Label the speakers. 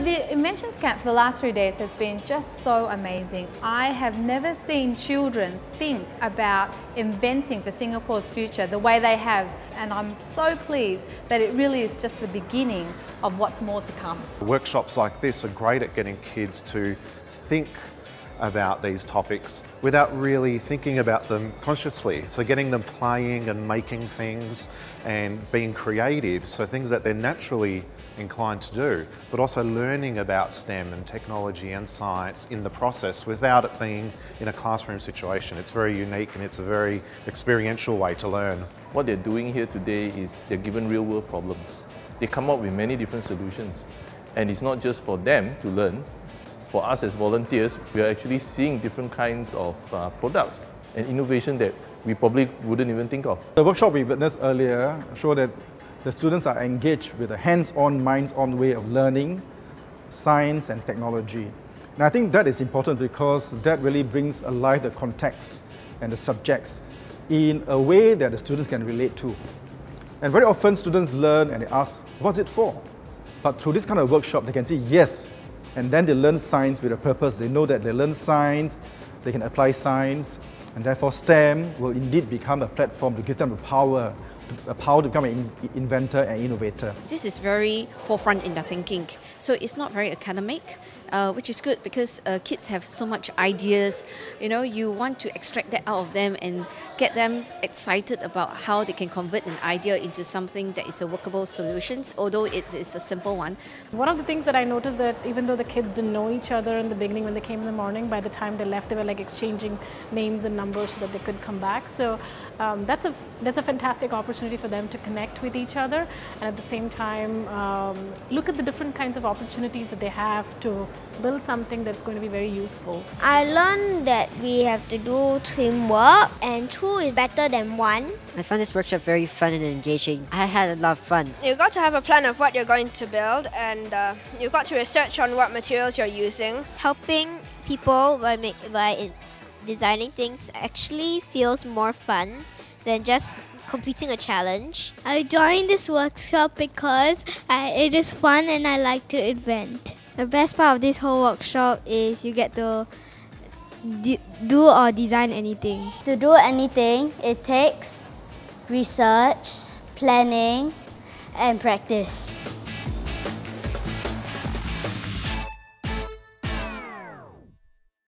Speaker 1: The Inventions Camp for the last three days has been just so amazing. I have never seen children think about inventing for Singapore's future the way they have and I'm so pleased that it really is just the beginning of what's more to come.
Speaker 2: Workshops like this are great at getting kids to think about these topics without really thinking about them consciously. So getting them playing and making things and being creative, so things that they're naturally inclined to do, but also learning about STEM and technology and science in the process without it being in a classroom situation. It's very unique and it's a very experiential way to learn.
Speaker 3: What they're doing here today is they're given real world problems. They come up with many different solutions. And it's not just for them to learn, for us as volunteers, we are actually seeing different kinds of uh, products and innovation that we probably wouldn't even think of.
Speaker 4: The workshop we witnessed earlier showed that the students are engaged with a hands-on, minds-on way of learning science and technology. And I think that is important because that really brings alive the context and the subjects in a way that the students can relate to. And very often students learn and they ask, what's it for? But through this kind of workshop, they can see, yes, and then they learn science with a purpose. They know that they learn science, they can apply science, and therefore STEM will indeed become a platform to give them the power power to become an inventor and innovator.
Speaker 5: This is very forefront in their thinking. So it's not very academic, uh, which is good because uh, kids have so much ideas. You know, you want to extract that out of them and get them excited about how they can convert an idea into something that is a workable solution, although it's, it's a simple one.
Speaker 6: One of the things that I noticed that even though the kids didn't know each other in the beginning when they came in the morning, by the time they left, they were like exchanging names and numbers so that they could come back. So um, that's a that's a fantastic opportunity for them to connect with each other, and at the same time um, look at the different kinds of opportunities that they have to build something that's going to be very useful.
Speaker 7: I learned that we have to do teamwork and two is better than one.
Speaker 8: I found this workshop very fun and engaging. I had a lot of fun.
Speaker 9: You've got to have a plan of what you're going to build and uh, you've got to research on what materials you're using.
Speaker 7: Helping people by, make, by designing things actually feels more fun than just completing a challenge.
Speaker 10: I joined this workshop because I, it is fun and I like to invent.
Speaker 11: The best part of this whole workshop is you get to do or design anything.
Speaker 12: To do anything, it takes research, planning, and practice.